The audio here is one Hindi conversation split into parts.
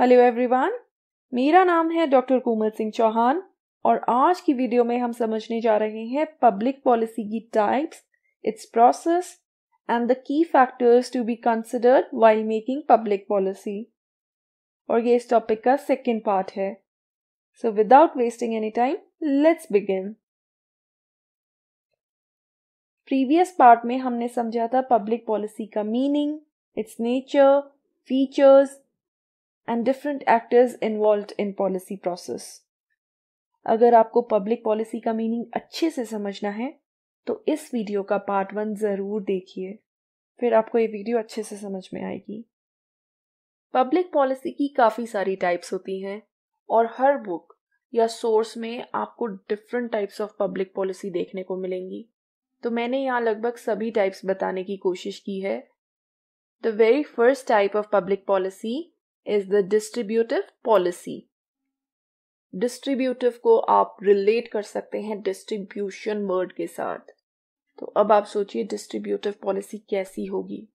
हेलो एवरीवन मेरा नाम है डॉक्टर कोमल सिंह चौहान और आज की वीडियो में हम समझने जा रहे हैं पब्लिक पॉलिसी की types its process and the key factors to be considered while making public policy और ये इस टॉपिक का सेकेंड पार्ट है. So without wasting any time let's begin previous part में हमने समझा था पब्लिक पॉलिसी का meaning its nature features and different actors involve in policy process अगर आपको पब्लिक पॉलिसी का मीनिंग अच्छे से समझना है तो इस वीडियो का पार्ट वन ज़रूर देखिए। फिर आपको ये वीडियो अच्छे से समझ में आएगी। पब्लिक पॉलिसी की काफ़ी सारी टाइप्स होती हैं, और हर बुक या सोर्स में आपको different types of public policy देखने को मिलेंगी। तो मैंने यहाँ लगभग सभी टाइप्स बताने की कोशिश की है। The very first type of public policy is the distributive policy distributive को आप रिलेट कर सकते हैं डिस्ट्रीब्यूशन वर्ड के साथ। तो अब आप सोचिए डिस्ट्रीब्यूटिव पॉलिसी कैसी होगी।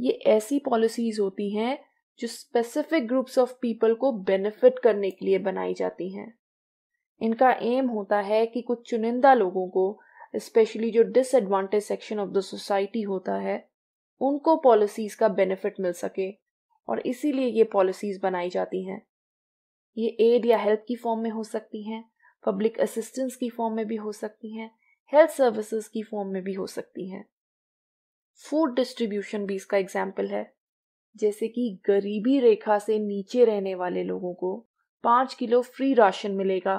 ये ऐसी पॉलिसीज़ होती हैं जो स्पेसिफिक ग्रुप्स ऑफ़ पीपल को बेनिफिट करने के लिए बनाई जाती हैं। इनका एम होता है कि कुछ चुनिंदा लोगों को स्पेशली जो disadvantage section of the society होता है, उनको पॉलिसीज़ का बेनिफिट मिल सके। और इसीलिए ये पॉलिसीज़ बनाई जाती हैं। ये एड या हेल्प की फॉर्म में हो सकती हैं पब्लिक असिस्टेंस की फॉर्म में भी हो सकती हैं हेल्थ सर्विसेज़ की फॉर्म में भी हो सकती हैं। फ़ूड डिस्ट्रीब्यूशन भी इसका एग्ज़ाम्पल है। जैसे कि गरीबी रेखा से नीचे रहने वाले लोगों को पाँच किलो फ्री राशन मिलेगा,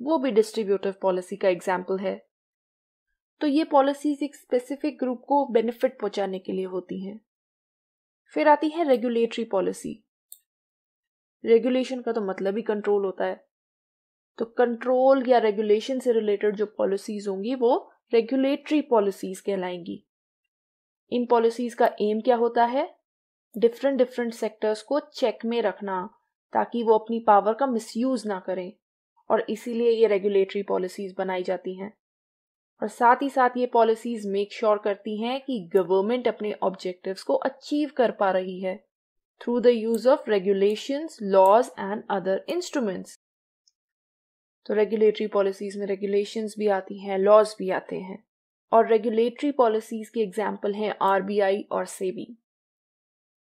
वो भी डिस्ट्रीब्यूटिव पॉलिसी का एग्ज़ाम्पल है। तो ये पॉलिसीज़ एक स्पेसिफिक ग्रुप को बेनिफिट पहुँचाने के लिए होती हैं। फिर आती है रेगुलेटरी पॉलिसी रेगुलेशन का तो मतलब ही कंट्रोल होता है। तो कंट्रोल या रेगुलेशन से रिलेटेड जो पॉलिसीज़ होंगी वो रेगुलेटरी पॉलिसीज़ कहलाएँगी। इन पॉलिसीज़ का एम क्या होता है? डिफरेंट डिफरेंट सेक्टर्स को चेक में रखना ताकि वो अपनी पावर का मिसयूज ना करें। और इसीलिए ये रेगुलेटरी पॉलिसीज़ बनाई जाती हैं। और साथ ही साथ ये पॉलिसीज़ मेक श्योर करती हैं कि गवर्नमेंट अपने ऑब्जेक्टिव्स को अचीव कर पा रही है through the use of regulations laws and other instruments तो रेगुलेटरी पॉलिसीज़ में रेगुलेशंस भी आती हैं लॉज भी आते हैं और रेगुलेटरी पॉलिसीज़ के एग्ज़ाम्पल हैं आरबीआई और सेबी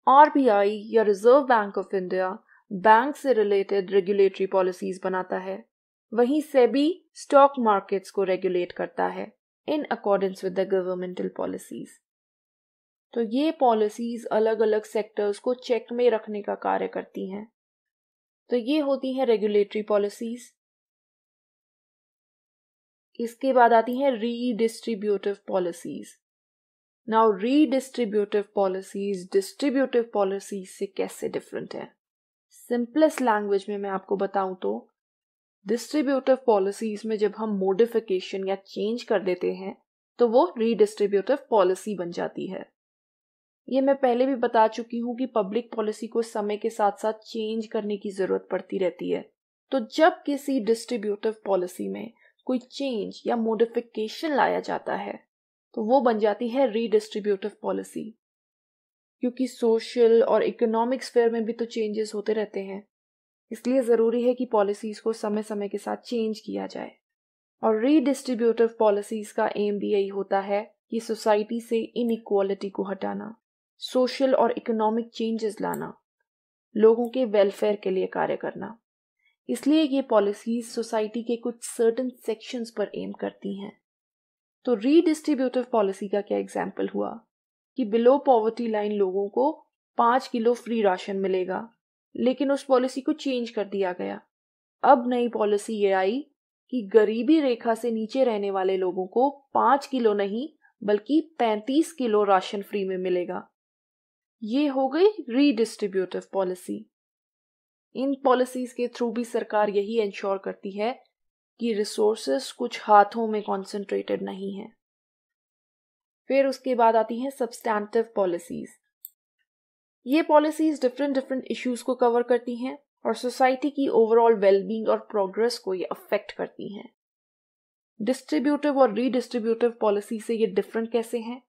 आरबीआई या reserve bank of India bank से रिलेटेड रेगुलेटरी पॉलिसीज़ बनाता है। वहीं सेबी स्टॉक मार्केट्स को रेगुलेट करता है in accordance with the governmental policies तो ये पॉलिसीज़ अलग अलग सेक्टर्स को चेक में रखने का कार्य करती हैं। तो ये होती हैं रेगुलेटरी पॉलिसीज़ इसके बाद आती हैं redistributive policies now redistributive policies distributive policies से कैसे डिफरेंट है? सिंपलेस्ट लैंग्वेज में मैं आपको बताऊँ तो डिस्ट्रीब्यूटिव पॉलिसीज़ में जब हम मोडिफिकेशन या चेंज कर देते हैं तो वो रीडिस्ट्रीब्यूटिव पॉलिसी बन जाती है। ये मैं पहले भी बता चुकी हूँ कि पब्लिक पॉलिसी को समय के साथ साथ चेंज करने की ज़रूरत पड़ती रहती है। तो जब किसी डिस्ट्रीब्यूटिव पॉलिसी में कोई चेंज या मोडिफिकेशन लाया जाता है तो वो बन जाती है रीडिस्ट्रीब्यूटिव पॉलिसी क्योंकि सोशल और इकोनॉमिक स्फेयर में भी तो चेंजेस होते रहते हैं। इसलिए ज़रूरी है कि पॉलिसीज़ को समय समय के साथ चेंज किया जाए। और रीडिस्ट्रीब्यूटिव पॉलिसीज़ का एम भी यही होता है कि सोसाइटी से इनइक्वालिटी को हटाना सोशल और इकोनॉमिक चेंजेस लाना, लोगों के वेलफेयर के लिए कार्य करना। इसलिए ये पॉलिसीज़ सोसाइटी के कुछ सर्टन सेक्शंस पर एम करती हैं। तो रीडिस्ट्रीब्यूटिव पॉलिसी का क्या एग्ज़ाम्पल हुआ? कि बिलो पॉवर्टी लाइन लोगों को पाँच किलो फ्री राशन मिलेगा। लेकिन उस पॉलिसी को चेंज कर दिया गया। अब नई पॉलिसी ये आई कि गरीबी रेखा से नीचे रहने वाले लोगों को पाँच किलो नहीं, बल्कि पैंतीस किलो राशन फ्री में मिलेगा। ये हो गई रीडिस्ट्रीब्यूटिव पॉलिसी इन पॉलिसीज़ के थ्रू भी सरकार यही इंश्योर करती है कि रिसोर्सेस कुछ हाथों में कॉन्सेंट्रेटेड नहीं है। फिर उसके बाद आती हैं सब्सटैंटिव पॉलिसीज़ ये पॉलिसीज़ डिफरेंट डिफरेंट इश्यूज़ को कवर करती हैं और सोसाइटी की ओवरऑल वेलबींग और प्रोग्रेस को ये अफेक्ट करती हैं। डिस्ट्रीब्यूटिव और रीडिस्ट्रीब्यूटिव पॉलिसी से ये डिफरेंट कैसे हैं?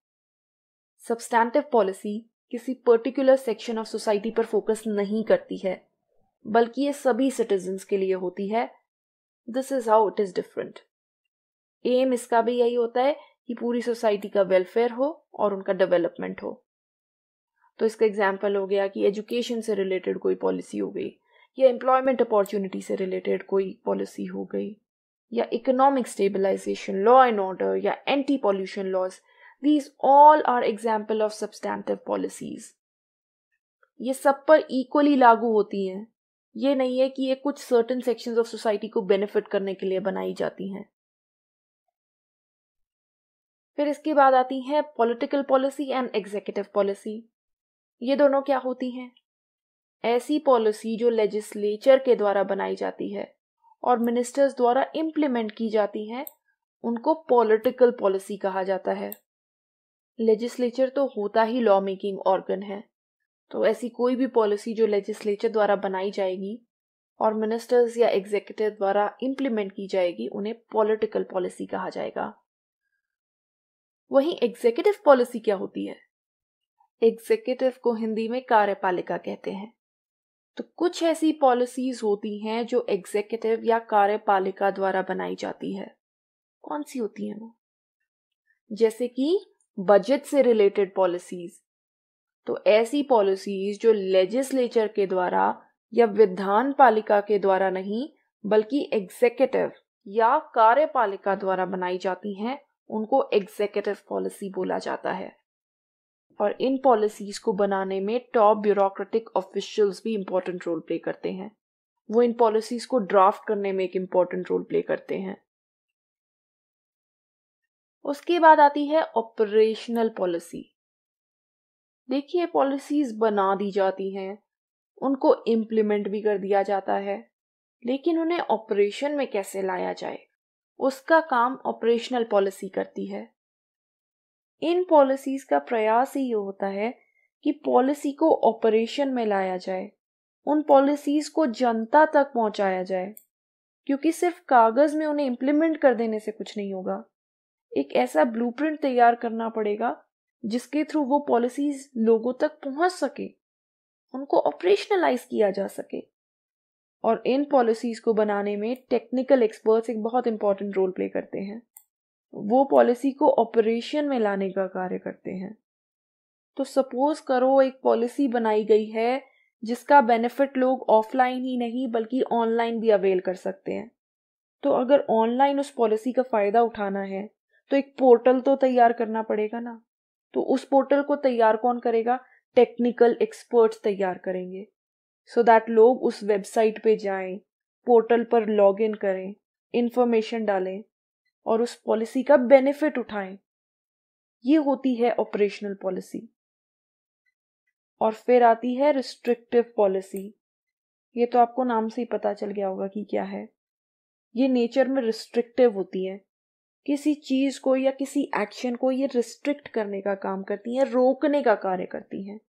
सब्सटैंटिव पॉलिसी किसी पर्टिकुलर सेक्शन ऑफ़ सोसाइटी पर फोकस नहीं करती है, बल्कि ये सभी सिटीजन्स के लिए होती है। This is how it is different aim इसका भी यही होता है कि पूरी सोसाइटी का वेलफेयर हो और उनका डेवलपमेंट हो। तो इसका एग्ज़ाम्पल हो गया कि एजुकेशन से रिलेटेड कोई पॉलिसी हो गई, या एम्प्लॉयमेंट अपॉर्चुनिटी से रिलेटेड कोई पॉलिसी हो गई, या economic stabilisation law and order या anti pollution laws these all are example of substantive policies ये सब पर इक्वली लागू होती हैं। ये नहीं है कि ये कुछ सर्टन सेक्शंस ऑफ़ सोसाइटी को बेनिफिट करने के लिए बनाई जाती हैं। फिर इसके बाद आती है political policy and executive policy ये दोनों क्या होती हैं? ऐसी पॉलिसी जो लेजिस्लेचर के द्वारा बनाई जाती है और मिनिस्टर्स द्वारा इम्प्लीमेंट की जाती हैं, उनको पॉलिटिकल पॉलिसी कहा जाता है। लेजिस्लेचर तो होता ही लॉ मेकिंग ऑर्गन है तो ऐसी कोई भी पॉलिसी जो लेजिस्लेचर द्वारा बनाई जाएगी और मिनिस्टर्स या एग्जीक्यूटिव द्वारा इम्प्लीमेंट की जाएगी, उन्हें पॉलिटिकल पॉलिसी कहा जाएगा। वहीं एग्जीक्यूटिव पॉलिसी क्या होती है? एग्जीक्यूटिव को हिंदी में कार्यपालिका कहते हैं। तो कुछ ऐसी पॉलिसीज़ होती हैं जो एग्जीक्यूटिव या कार्यपालिका द्वारा बनाई जाती है। कौन सी होती हैं वो? जैसे कि बजट से रिलेटेड पॉलिसीज़ तो ऐसी पॉलिसीज़ जो लेजिस्लेचर के द्वारा या विधान पालिका के द्वारा नहीं, बल्कि एग्जीक्यूटिव या कार्यपालिका द्वारा बनाई जाती हैं, उनको एग्जीक्यूटिव पॉलिसी बोला जाता है। और इन पॉलिसीज़ को बनाने में टॉप ब्यूरोक्रेटिक ऑफिशियल्स भी इम्पोर्टेंट रोल प्ले करते हैं। वो इन पॉलिसीज़ को ड्राफ्ट करने में एक इंपॉर्टेंट रोल प्ले करते हैं। उसके बाद आती है ऑपरेशनल पॉलिसी देखिए पॉलिसीज़ बना दी जाती हैं, उनको इम्प्लीमेंट भी कर दिया जाता है, लेकिन उन्हें ऑपरेशन में कैसे लाया जाए? उसका काम ऑपरेशनल पॉलिसी करती है। इन पॉलिसीज़ का प्रयास ही ये होता है कि पॉलिसी को ऑपरेशन में लाया जाए, उन पॉलिसीज़ को जनता तक पहुँचाया जाए, क्योंकि सिर्फ़ कागज़ में उन्हें इम्प्लीमेंट कर देने से कुछ नहीं होगा। एक ऐसा ब्लूप्रिंट तैयार करना पड़ेगा, जिसके थ्रू वो पॉलिसीज़ लोगों तक पहुँच सके, उनको ऑपरेशनलाइज किया जा सके। और इन पॉलिसीज़ को बनाने में टेक्निकल एक्सपर्ट्स एक बहुत इंपॉर्टेंट रोल प्ले करते हैं। वो पॉलिसी को ऑपरेशन में लाने का कार्य करते हैं। तो सपोज़ करो एक पॉलिसी बनाई गई है, जिसका बेनिफिट लोग ऑफलाइन ही नहीं, बल्कि ऑनलाइन भी अवेल कर सकते हैं। तो अगर ऑनलाइन उस पॉलिसी का फ़ायदा उठाना है तो एक पोर्टल तो तैयार करना पड़ेगा ना। तो उस पोर्टल को तैयार कौन करेगा? टेक्निकल एक्सपर्ट्स तैयार करेंगे। सो so दैट लोग उस वेबसाइट पे जाएँ पोर्टल पर लॉग इन करें इंफॉर्मेशन डालें। और उस पॉलिसी का बेनिफिट उठाएँ। ये होती है ऑपरेशनल पॉलिसी और फिर आती है रिस्ट्रिक्टिव पॉलिसी ये तो आपको नाम से ही पता चल गया होगा कि क्या है। ये नेचर में रिस्ट्रिक्टिव होती है। किसी चीज़ को या किसी एक्शन को ये रिस्ट्रिक्ट करने का काम करती हैं, रोकने का कार्य करती हैं।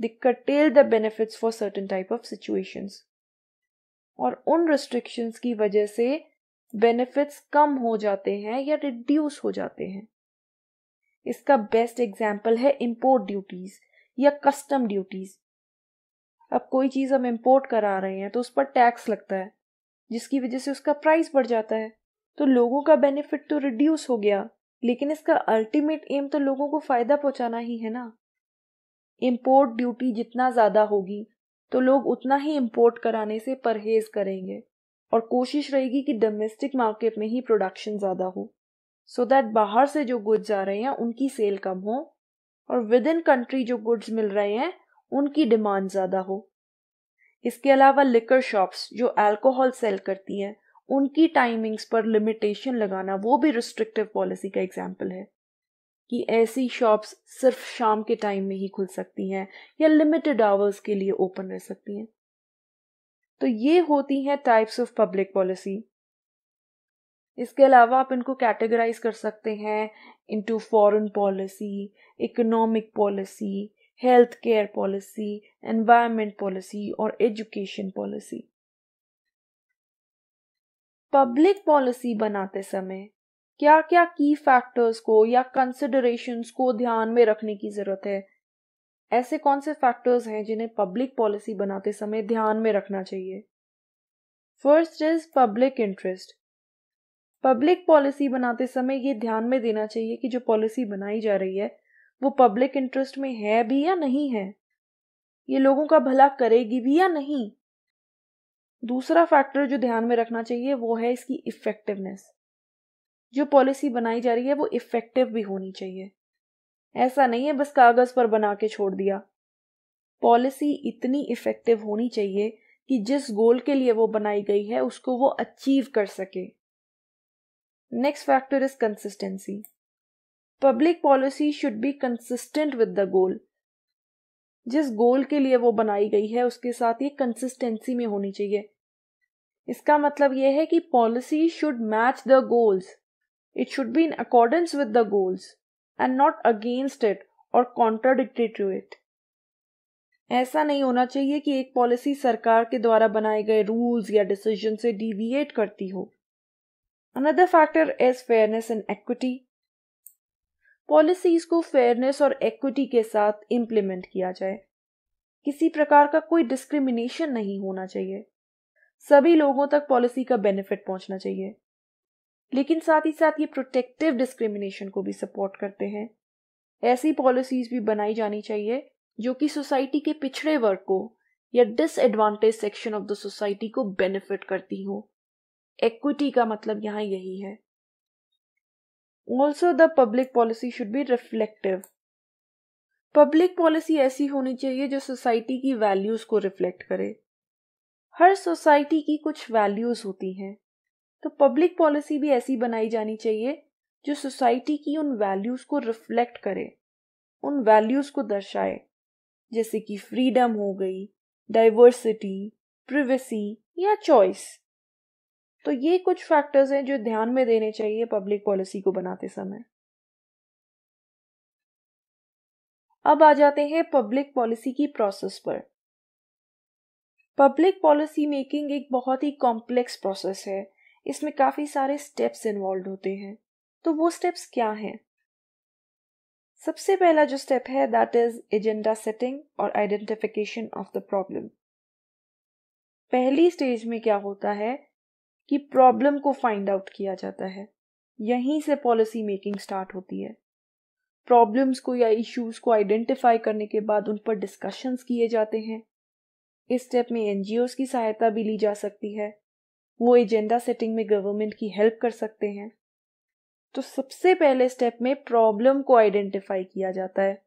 They curtail the benefits for certain type of situations और उन रिस्ट्रिक्शंस की वजह से बेनिफिट्स कम हो जाते हैं या रिड्यूस हो जाते हैं। इसका बेस्ट एग्ज़ाम्पल है इम्पोर्ट ड्यूटीज़ या कस्टम ड्यूटीज़ अब कोई चीज़ हम इम्पोर्ट करा रहे हैं तो उस पर टैक्स लगता है, जिसकी वजह से उसका प्राइस बढ़ जाता है। तो लोगों का बेनिफिट तो रिड्यूस हो गया, लेकिन इसका अल्टीमेट एम तो लोगों को फ़ायदा पहुंचाना ही है ना। इम्पोर्ट ड्यूटी जितना ज़्यादा होगी तो लोग उतना ही इम्पोर्ट कराने से परहेज करेंगे। और कोशिश रहेगी कि डोमेस्टिक मार्केट में ही प्रोडक्शन ज़्यादा हो सो so दैट बाहर से जो गुड्स आ रहे हैं, उनकी सेल कम हो, और विद इन कंट्री जो गुड्स मिल रहे हैं, उनकी डिमांड ज़्यादा हो। इसके अलावा लिकर शॉप्स जो अल्कोहल सेल करती हैं, उनकी टाइमिंग्स पर लिमिटेशन लगाना, वो भी रिस्ट्रिक्टिव पॉलिसी का एग्ज़ाम्पल है, कि ऐसी शॉप्स सिर्फ़ शाम के टाइम में ही खुल सकती हैं, या लिमिटेड आवर्स के लिए ओपन रह सकती हैं। तो ये होती हैं टाइप्स ऑफ़ पब्लिक पॉलिसी इसके अलावा आप इनको कैटेगराइज कर सकते हैं into foreign policy economic policy health care policy environment policy और एजुकेशन पॉलिसी पब्लिक पॉलिसी बनाते समय क्या क्या की फैक्टर्स को या कंसिडरेशंस को ध्यान में रखने की ज़रूरत है? ऐसे कौन से फैक्टर्स हैं जिन्हें पब्लिक पॉलिसी बनाते समय ध्यान में रखना चाहिए? First is public interest public policy बनाते समय ये ध्यान में देना चाहिए कि जो पॉलिसी बनाई जा रही है, वो पब्लिक इंटरेस्ट में है भी या नहीं है? ये लोगों का भला करेगी भी या नहीं? दूसरा फैक्टर जो ध्यान में रखना चाहिए वो है इसकी इफेक्टिवनेस जो पॉलिसी बनाई जा रही है वो इफ़ेक्टिव भी होनी चाहिए. ऐसा नहीं है बस कागज़ पर बना के छोड़ दिया। पॉलिसी इतनी इफ़ेक्टिव होनी चाहिए कि जिस गोल के लिए वो बनाई गई है, उसको वो अचीव कर सके। Next factor is consistency public policy should be consistent with the goal जिस गोल के लिए वो बनाई गई है, उसके साथ ये कंसिस्टेंसी में होनी चाहिए। इसका मतलब यह है कि policy should match the goals it should be in accordance with the goals and not against it और कॉन्ट्राडिक्टेड टू इट ऐसा नहीं होना चाहिए कि एक पॉलिसी सरकार के द्वारा बनाए गए रूल्स या डिसीज़न से डिविएट करती हो। Another factor is fairness and equity policies को फेयरनेस और एक्विटी के साथ इंप्लीमेंट किया जाए। किसी प्रकार का कोई डिस्क्रिमिनेशन नहीं होना चाहिए। सभी लोगों तक पॉलिसी का बेनिफिट पहुँचना चाहिए। लेकिन साथ ही साथ ये प्रोटेक्टिव डिस्क्रिमिनेशन को भी सपोर्ट करते हैं। ऐसी पॉलिसीज़ भी बनाई जानी चाहिए, जो कि सोसाइटी के पिछड़े वर्ग को या disadvantage section of the society को बेनिफिट करती हो। एक्विटी का मतलब यहाँ यही है। Also the public policy should be reflective public policy ऐसी होनी चाहिए जो सोसाइटी की वैल्यूज़ को रिफ्लेक्ट करे। हर सोसाइटी की कुछ वैल्यूज़ होती हैं। तो पब्लिक पॉलिसी भी ऐसी बनाई जानी चाहिए, जो सोसाइटी की उन वैल्यूज़ को रिफ्लेक्ट करे, उन वैल्यूज़ को दर्शाए, जैसे कि फ्रीडम हो गई डाइवर्सिटी प्रिवेसी या चॉइस तो ये कुछ फैक्टर्स हैं जो ध्यान में देने चाहिए पब्लिक पॉलिसी को बनाते समय। अब आ जाते हैं पब्लिक पॉलिसी की प्रोसेस पर। पब्लिक पॉलिसी मेकिंग एक बहुत ही कॉम्प्लेक्स प्रोसेस है। इसमें काफ़ी सारे स्टेप्स इन्वॉल्व होते हैं। तो वो स्टेप्स क्या हैं? सबसे पहला जो स्टेप है दैट इज़ एजेंडा सेटिंग और आइडेंटिफिकेशन ऑफ़ द प्रॉब्लम पहली स्टेज में क्या होता है कि प्रॉब्लम को फाइंड आउट किया जाता है। यहीं से पॉलिसी मेकिंग स्टार्ट होती है। प्रॉब्लम्स को या इश्यूज़ को आइडेंटिफाई करने के बाद उन पर डिस्कशंस किए जाते हैं। इस स्टेप में एनजीओ की सहायता भी ली जा सकती है। वो एजेंडा सेटिंग में गवर्नमेंट की हेल्प कर सकते हैं। तो सबसे पहले स्टेप में प्रॉब्लम को आइडेंटिफाई किया जाता है।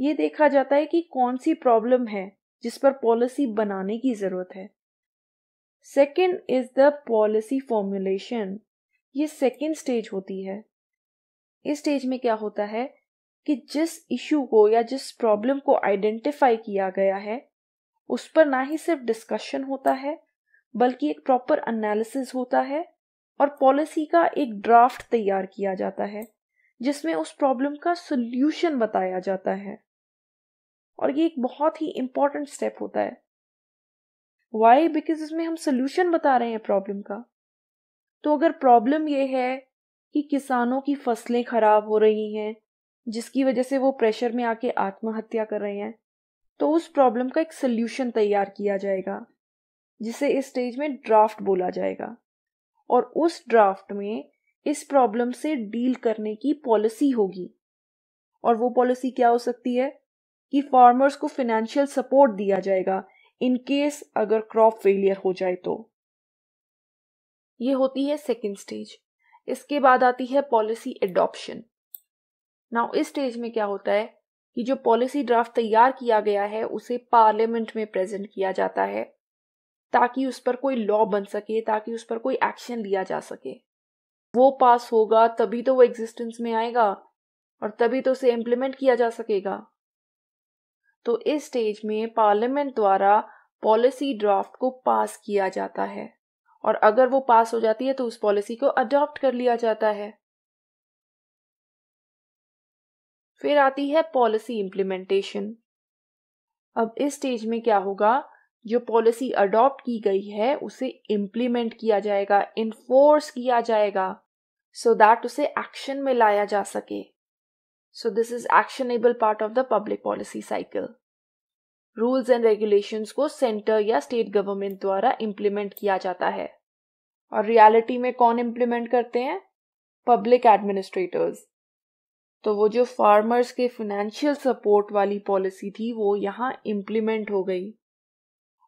ये देखा जाता है कि कौन सी प्रॉब्लम है जिस पर पॉलिसी बनाने की ज़रूरत है। Second is the policy formulation ये सेकेंड स्टेज होती है। इस स्टेज में क्या होता है कि जिस इशू को या जिस प्रॉब्लम को आइडेंटिफाई किया गया है, उस पर ना ही सिर्फ़ डिस्कशन होता है बल्कि एक प्रॉपर एनालिसिस होता है और पॉलिसी का एक ड्राफ्ट तैयार किया जाता है, जिसमें उस प्रॉब्लम का सोल्यूशन बताया जाता है। और ये एक बहुत ही इंपॉर्टेंट स्टेप होता है। वाई बिकॉज़ इसमें हम सोल्यूशन बता रहे हैं प्रॉब्लम का। तो अगर प्रॉब्लम ये है कि किसानों की फ़सलें खराब हो रही हैं, जिसकी वजह से वो प्रेशर में आके आत्महत्या कर रहे हैं तो उस प्रॉब्लम का एक सोल्यूशन तैयार किया जाएगा। जिसे इस स्टेज में ड्राफ्ट बोला जाएगा। और उस ड्राफ्ट में इस प्रॉब्लम से डील करने की पॉलिसी होगी। और वो पॉलिसी क्या हो सकती है? कि फार्मर्स को फाइनेंशियल सपोर्ट दिया जाएगा इन केस अगर क्रॉप फेलियर हो जाए तो। ये होती है सेकेंड स्टेज इसके बाद आती है पॉलिसी एडॉप्शन नाउ इस स्टेज में क्या होता है? कि जो पॉलिसी ड्राफ्ट तैयार किया गया है, उसे पार्लियामेंट में प्रेजेंट किया जाता है। ताकि उस पर कोई लॉ बन सके, ताकि उस पर कोई एक्शन लिया जा सके। वो पास होगा, तभी तो वो एग्जिस्टेंस में आएगा और तभी तो उसे इम्प्लीमेंट किया जा सकेगा। तो इस स्टेज में पार्लियामेंट द्वारा पॉलिसी ड्राफ्ट को पास किया जाता है और अगर वो पास हो जाती है तो उस पॉलिसी को अडॉप्ट कर लिया जाता है। फिर आती है पॉलिसी इंप्लीमेंटेशन अब इस स्टेज में क्या होगा? जो पॉलिसी अडॉप्ट की गई है, उसे इम्प्लीमेंट किया जाएगा इन्फोर्स किया जाएगा सो so दैट उसे एक्शन में लाया जा सके। So this is actionable part of the public policy cycle rules and regulations को सेंटर या स्टेट गवर्नमेंट द्वारा इम्प्लीमेंट किया जाता है। और रियलिटी में कौन इम्प्लीमेंट करते हैं? पब्लिक एडमिनिस्ट्रेटर्स तो वो जो फार्मर्स के फाइनेंशियल सपोर्ट वाली पॉलिसी थी, वो यहाँ इम्प्लीमेंट हो गई।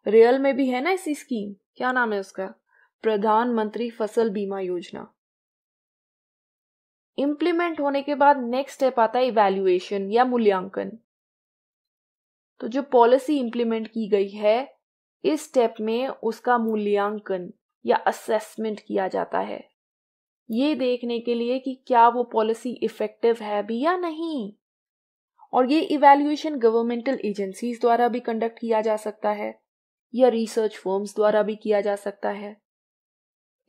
रियल में भी है ना ऐसी स्कीम? क्या नाम है उसका? प्रधानमंत्री फ़सल बीमा योजना। इम्प्लीमेंट होने के बाद नेक्स्ट स्टेप आता है इवेल्युएशन या मूल्यांकन। तो जो पॉलिसी इंप्लीमेंट की गई है, इस स्टेप में उसका मूल्यांकन या असेसमेंट किया जाता है। ये देखने के लिए कि क्या वो पॉलिसी इफ़ेक्टिव है भी या नहीं। और ये इवेल्युएशन गवर्नमेंटल एजेंसीज द्वारा भी कंडक्ट किया जा सकता है। या रिसर्च फर्म्स द्वारा भी किया जा सकता है।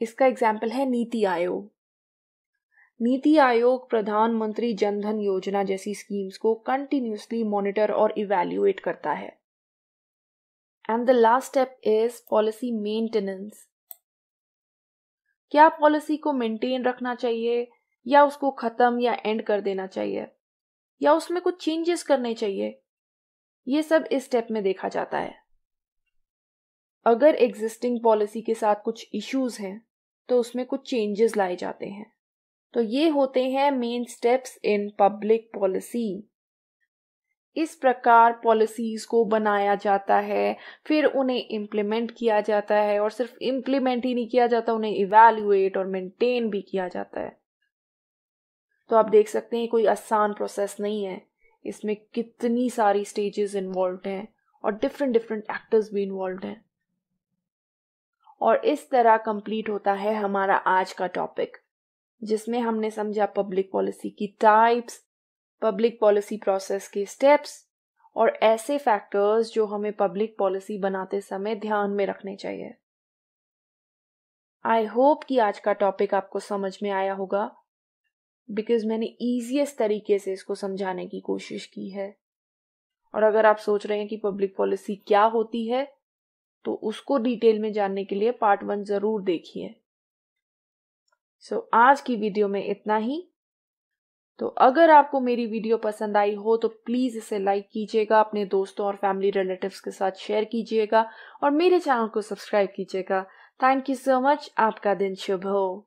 इसका एग्ज़ाम्पल है नीति आयोग। नीति आयोग प्रधानमंत्री जनधन योजना जैसी स्कीम्स को कंटिन्यूसली मॉनिटर और इवेल्युएट करता है। And the last step is policy maintenance क्या पॉलिसी को मेंटेन रखना चाहिए या उसको खत्म या एंड कर देना चाहिए? या उसमें कुछ चेंजेस करने चाहिए? ये सब इस स्टेप में देखा जाता है। अगर एग्जिस्टिंग पॉलिसी के साथ कुछ इश्यूज़ हैं तो उसमें कुछ चेंजेस लाए जाते हैं। तो ये होते हैं main steps in public policy इस प्रकार पॉलिसीज़ को बनाया जाता है, फिर उन्हें इम्प्लीमेंट किया जाता है और सिर्फ़ इम्प्लीमेंट ही नहीं किया जाता, उन्हें इवेल्युएट और मेंटेन भी किया जाता है। तो आप देख सकते हैं कोई आसान प्रोसेस नहीं है। इसमें कितनी सारी स्टेजेस इन्वॉल्व हैं और डिफरेंट डिफरेंट एक्टर्स भी इन्वॉल्व हैं। और इस तरह कंप्लीट होता है हमारा आज का टॉपिक जिसमें हमने समझा पब्लिक पॉलिसी की टाइप्स पब्लिक पॉलिसी प्रोसेस के स्टेप्स और ऐसे फैक्टर्स जो हमें पब्लिक पॉलिसी बनाते समय ध्यान में रखने चाहिए। आई होप कि आज का टॉपिक आपको समझ में आया होगा बिकॉज़ मैंने ईजिएस्ट तरीके से इसको समझाने की कोशिश की है। और अगर आप सोच रहे हैं कि पब्लिक पॉलिसी क्या होती है तो उसको डिटेल में जानने के लिए पार्ट वन ज़रूर देखिए। सो so, आज की वीडियो में इतना ही। तो अगर आपको मेरी वीडियो पसंद आई हो तो प्लीज़ इसे लाइक कीजिएगा अपने दोस्तों और फैमिली रिलेटिव्स के साथ शेयर कीजिएगा और मेरे चैनल को सब्सक्राइब कीजिएगा। थैंक यू सो मच आपका दिन शुभ हो।